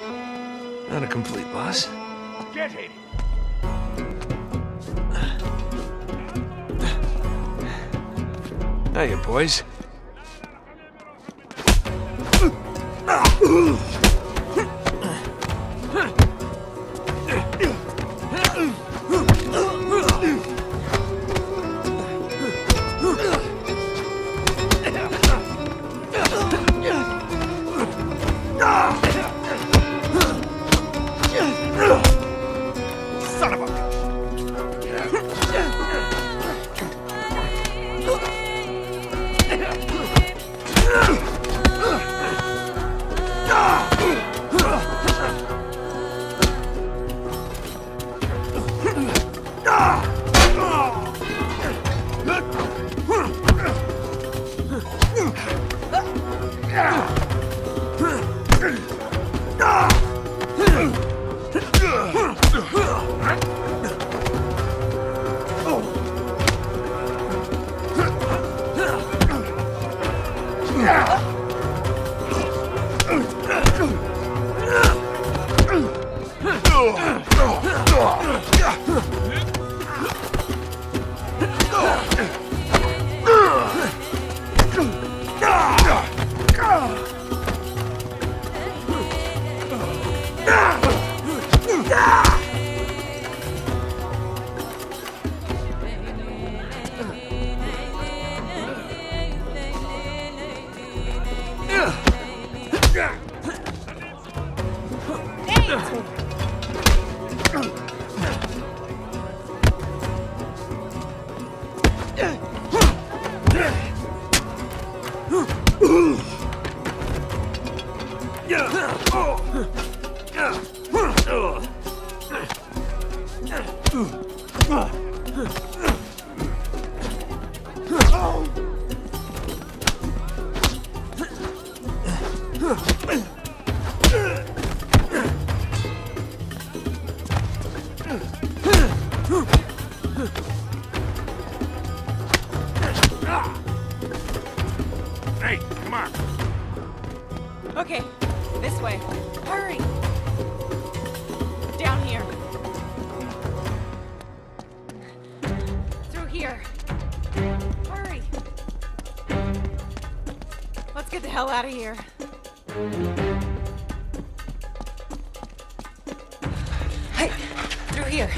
Not a complete loss. Get him! Hiya, boys. Yeah! Hey, Okay, this way. Hurry! Down here. Through here. Hurry! Let's get the hell out of here. Hey, through here.